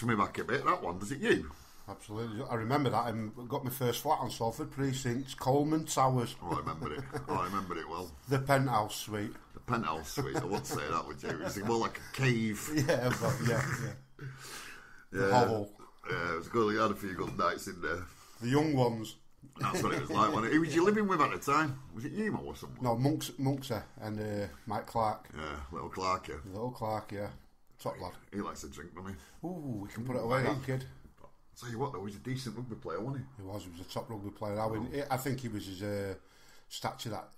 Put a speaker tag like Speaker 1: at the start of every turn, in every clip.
Speaker 1: that me back a bit. That one, does it you?
Speaker 2: Absolutely. I remember that. I got my first flat on Salford Precincts, Coleman Towers,
Speaker 1: Oh, I remember it. Oh, I remember it well.
Speaker 2: the penthouse suite.
Speaker 1: The penthouse suite. I would say that, would you? It was more like a cave.
Speaker 2: Yeah, but yeah, yeah. The
Speaker 1: Yeah.
Speaker 2: hovel.
Speaker 1: Yeah, it was good. You had a few good nights in there.
Speaker 2: The young ones.
Speaker 1: That's what it was like. Who was you living with at the time? Was it you or someone?
Speaker 2: No, Monks, Monksa and uh, Mike Clark.
Speaker 1: Yeah, little Clark. Yeah.
Speaker 2: Little Clark, yeah. Top lad.
Speaker 1: He likes to drink, doesn't he?
Speaker 2: Ooh, we can put it away, that kid.
Speaker 1: Tell you what, though, he's a decent rugby player, wasn't
Speaker 2: He He was. He was a top rugby player. I, mean, I think he was his uh, stature that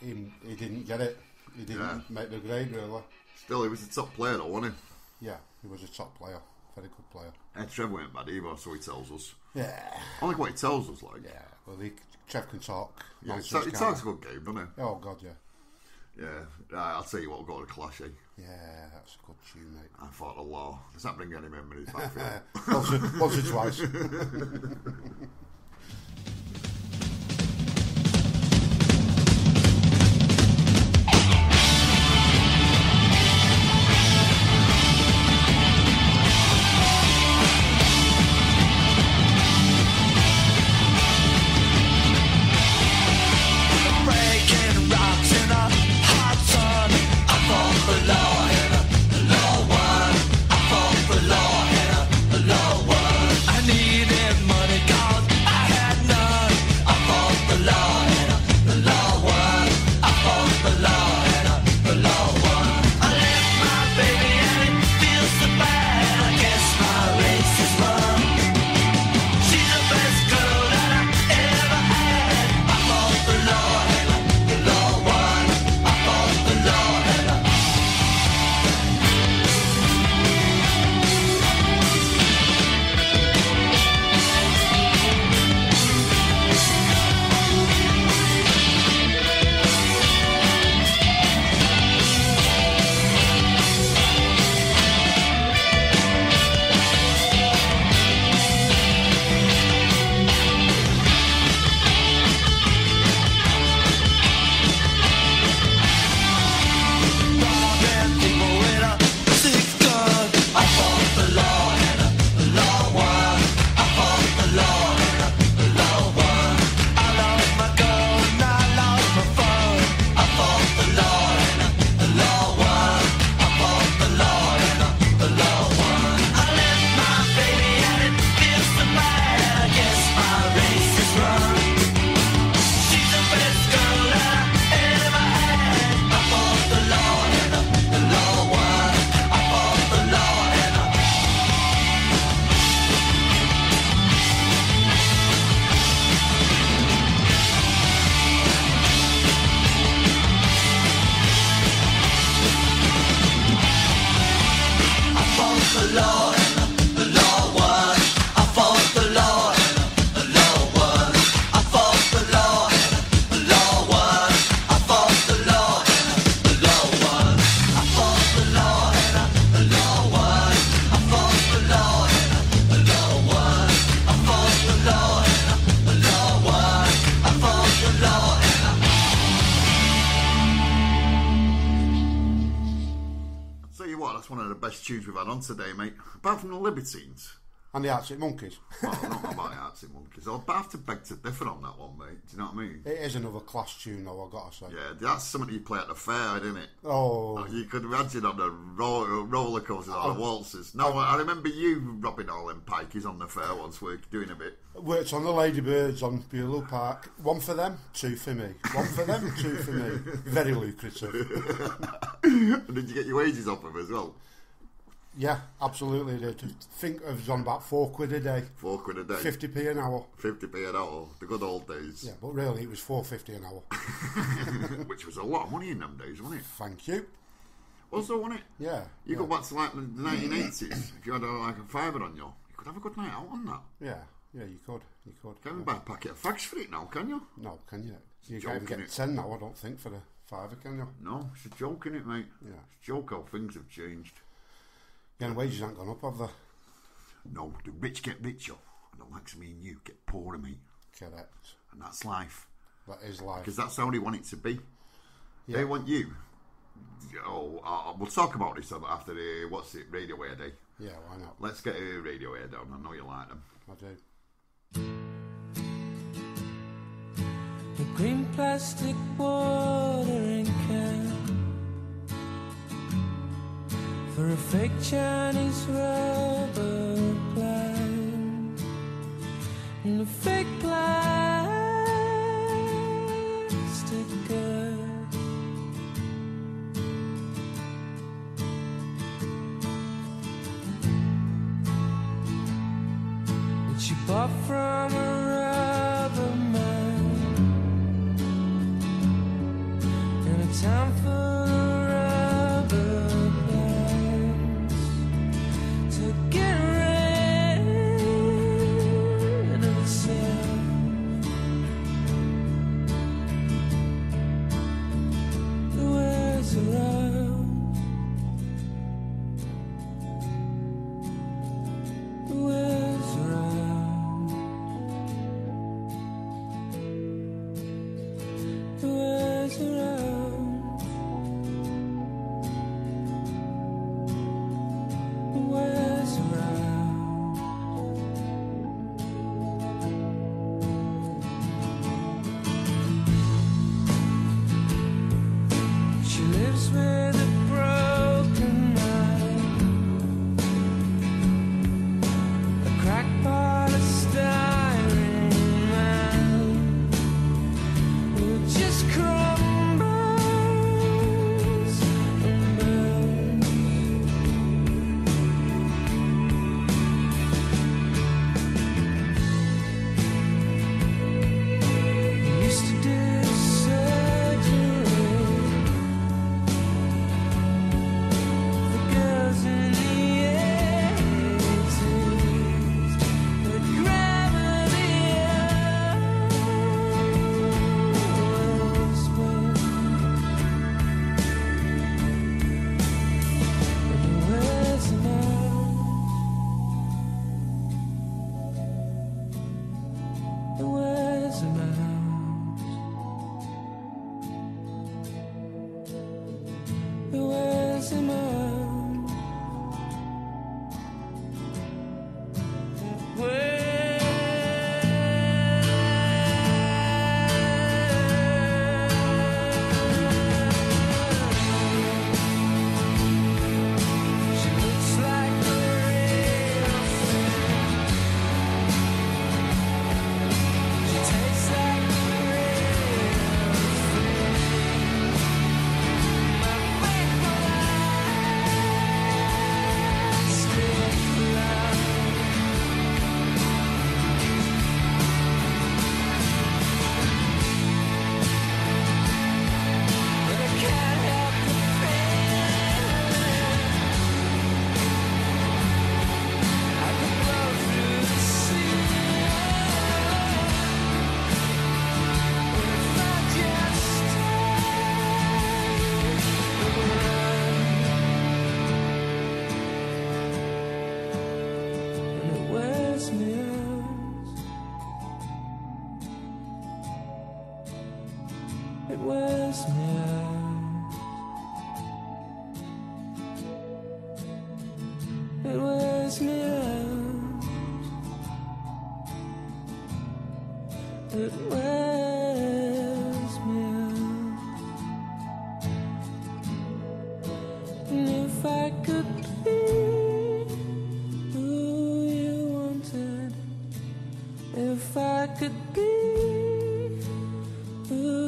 Speaker 2: he, he didn't get it. He didn't
Speaker 1: Yeah.
Speaker 2: make the grade, really.
Speaker 1: Still, he was a top player, though, wasn't he?
Speaker 2: Yeah, he was a top player. Very good player.
Speaker 1: And Trev weren't bad either, so he tells us.
Speaker 2: Yeah.
Speaker 1: I like what he tells us, like.
Speaker 2: Yeah. Well, he, Trev can talk.
Speaker 1: Yeah, he talks a good game, doesn't
Speaker 2: Oh, God, yeah.
Speaker 1: Yeah. I'll tell you what, got a clash, eh?
Speaker 2: Yeah, that's a good tune, mate.
Speaker 1: I Fought the Law. Does that bring any memories back for you?
Speaker 2: once, once or twice.
Speaker 1: that's one of the best tunes we've had on today, mate. Apart from the Libertines.
Speaker 2: and the Arctic Monkeys.
Speaker 1: Well, not about the Arctic Monkeys. I'll have to beg to differ on that one, mate. Do you know what I mean?
Speaker 2: It is another class tune, though, I've got to say.
Speaker 1: Yeah, that's something you play at the fair, isn't it?
Speaker 2: Oh,
Speaker 1: You could imagine on the ro- roller coasters or the waltzes. No, I remember you robbing all them pikeys on the fair once. We're doing a bit.
Speaker 2: worked on the Ladybirds on Beulah Park. One for them, two for me. One for them, two for me. Very lucrative.
Speaker 1: Did you get your wages off them as well?
Speaker 2: Yeah, absolutely think I was on about four quid a day,
Speaker 1: Four quid a day.
Speaker 2: 50p an hour.
Speaker 1: 50p an hour. The good old days.
Speaker 2: Yeah, but really it was 450 an hour.
Speaker 1: Which was a lot of money in them days, wasn't it?
Speaker 2: Thank you.
Speaker 1: Also, wasn't it?
Speaker 2: Yeah.
Speaker 1: You
Speaker 2: yeah.
Speaker 1: go back to like the 1980s. if you had a, like a fiver on you, you could have a good night out on that.
Speaker 2: Yeah, yeah, you could. You could.
Speaker 1: Can't buy a packet of fags for it now, can you?
Speaker 2: No, can you? You
Speaker 1: joke,
Speaker 2: can't even get? 10 now, I don't think, for the fiver, can you?
Speaker 1: No, it's a joke, is it, mate?
Speaker 2: Yeah.
Speaker 1: It's a joke how things have changed.
Speaker 2: Yeah, and wages haven't gone up, have they?
Speaker 1: No, the rich get richer, and the likes of me and you get poorer, mate.
Speaker 2: Correct.
Speaker 1: And that's life.
Speaker 2: That is life.
Speaker 1: Because that's how they want it to be.
Speaker 2: Yeah.
Speaker 1: They want you oh, uh, we'll talk about this after the what's it Radiohead. day.
Speaker 2: Yeah, why not?
Speaker 1: Let's get a Radiohead on. I know you like them.
Speaker 2: I do.
Speaker 3: The green plastic watering for a fake Chinese rubber plant and a fake plastic girl. that she bought from It me out. It me out. It me out. And if I could be who you wanted, if I could be who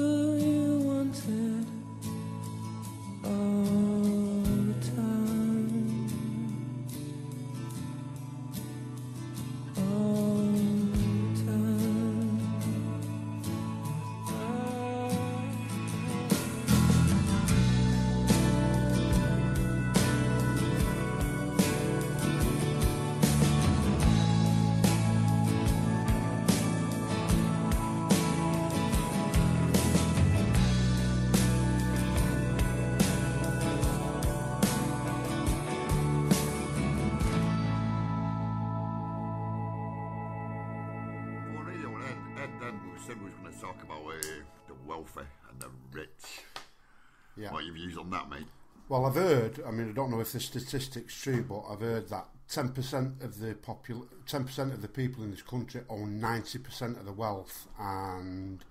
Speaker 1: on that, mate?
Speaker 2: Well, I've heard. I mean, I don't know if the statistic's true, but I've heard that ten percent of the popul, ten percent of the people in this country own ninety percent of the wealth, and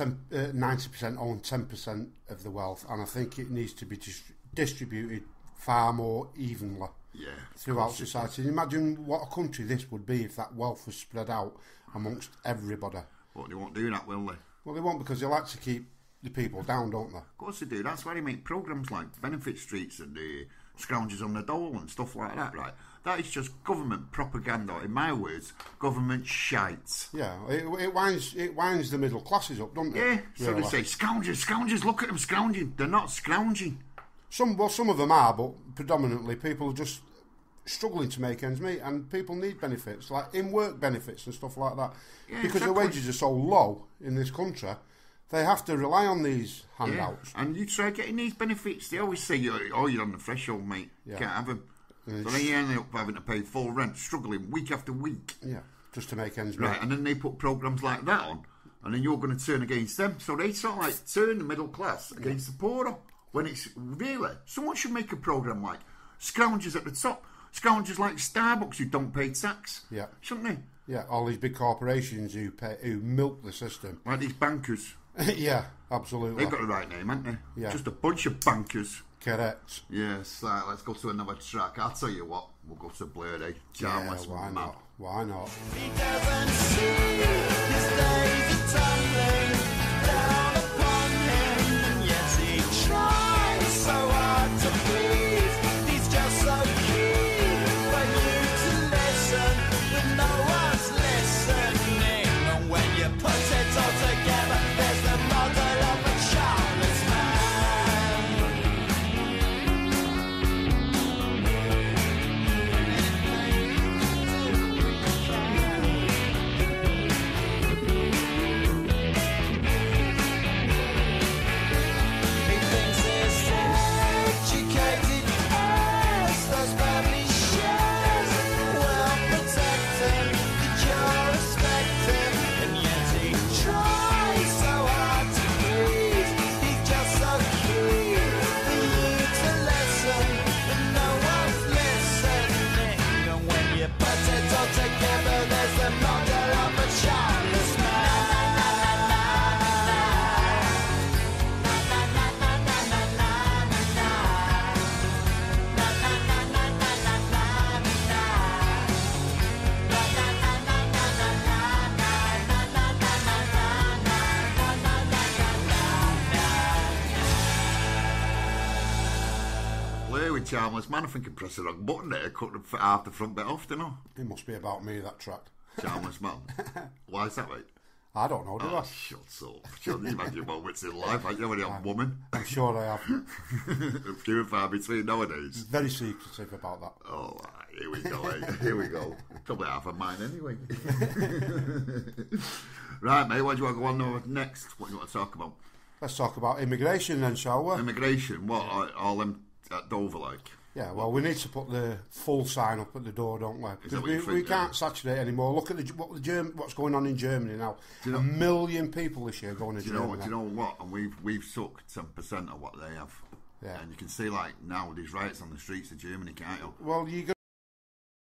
Speaker 2: uh, ninety percent own ten percent of the wealth. And I think it needs to be dis- distributed far more evenly
Speaker 1: Yeah.
Speaker 2: throughout society. Imagine what a country this would be if that wealth was spread out amongst everybody.
Speaker 1: Well, they won't do that, will they?
Speaker 2: Well, they won't because they like to keep the people down, don't they?
Speaker 1: Of course they do. That's why they make programs like Benefits Street and the Scrounges on the Dole and stuff like that, right? That is just government propaganda. In my words, government shite.
Speaker 2: Yeah, it, it winds it winds the middle classes up, don't it?
Speaker 1: Yeah, so
Speaker 2: Really.
Speaker 1: they say, scroungers, scroungers, look at them scrounging. They're not scrounging.
Speaker 2: Some well, some of them are, but predominantly people are just struggling to make ends meet, and people need benefits like in work benefits and stuff like that,
Speaker 1: Yeah,
Speaker 2: because the wages are so low in this country. They have to rely on these
Speaker 1: Yeah.
Speaker 2: handouts.
Speaker 1: And you try getting these benefits, they always say, oh, oh you're on the threshold, mate. You
Speaker 2: Yeah.
Speaker 1: can't have them. So then you end up having to pay full rent, struggling week after week.
Speaker 2: Yeah, just to make ends meet.
Speaker 1: Right, and then they put programs like that on, and then you're going to turn against them. So they sort of like turn the middle class against the poorer. When it's really, someone should make a program like scroungers at the top, scroungers like Starbucks who don't pay tax.
Speaker 2: Yeah.
Speaker 1: shouldn't they?
Speaker 2: Yeah, all these big corporations who pay, who milk the system.
Speaker 1: Like these bankers,
Speaker 2: yeah, absolutely.
Speaker 1: they've got the right name, haven't they?
Speaker 2: Yeah.
Speaker 1: Just a bunch of bankers.
Speaker 2: Correct.
Speaker 1: Yes, right, let's go to another track. I'll tell you what, we'll go to Blur Day.
Speaker 2: Yeah,
Speaker 1: Charmless
Speaker 2: why
Speaker 1: Man.
Speaker 2: not? Why not?
Speaker 1: Charmless Man. I think I pressed the wrong button there. Cut the, half the front bit off, didn't I?
Speaker 2: It must be about me that track.
Speaker 1: Charmless Man. Why is that, mate?
Speaker 2: I don't know, do
Speaker 1: Oh,
Speaker 2: I?
Speaker 1: shut up. Shut you imagine moments in life, like you when you're a woman.
Speaker 2: I'm sure I have.
Speaker 1: Few and far between nowadays.
Speaker 2: Very secretive about that.
Speaker 1: Oh, here we go, eh? Here we go. Probably half of mine anyway. right, mate, what do you want to go on now next? What do you want to talk about?
Speaker 2: Let's talk about immigration then, shall we?
Speaker 1: Immigration. What, all them at Dover like?
Speaker 2: Yeah, well, we need to put the full sign up at the door, don't we? Because we, we can't
Speaker 1: yeah?
Speaker 2: saturate anymore. Look at the, what the Germ, what's going on in Germany now.
Speaker 1: you know-
Speaker 2: a million people this year going to
Speaker 1: Do you know
Speaker 2: Germany.
Speaker 1: what? Do you know what? And we've we've sucked ten percent of what they have.
Speaker 2: Yeah.
Speaker 1: And you can see like now these riots on the streets of Germany, can't you?
Speaker 2: Well, you